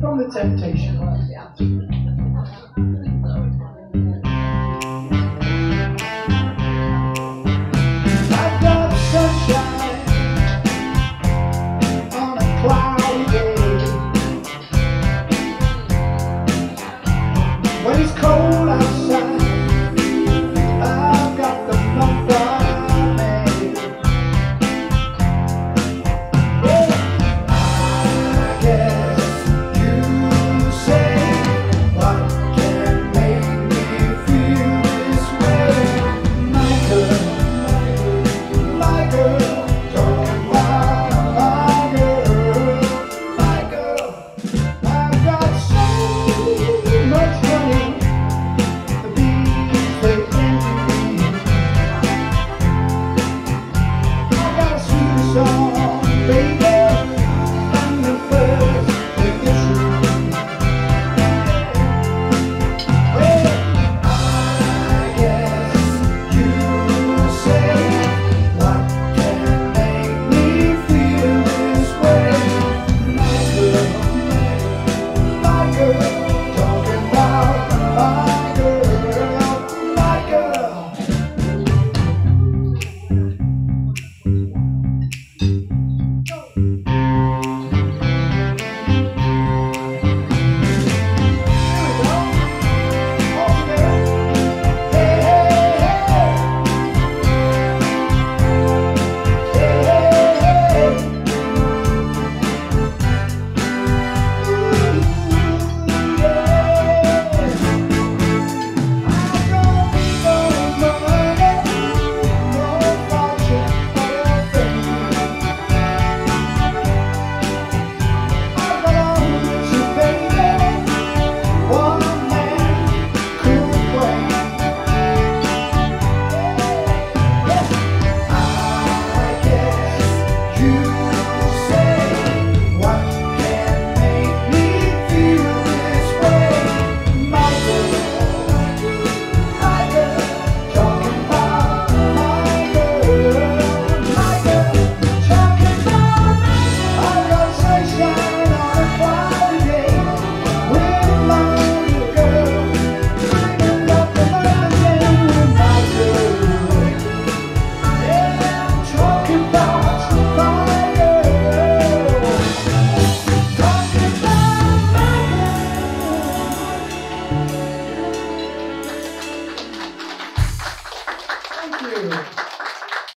From the temptation.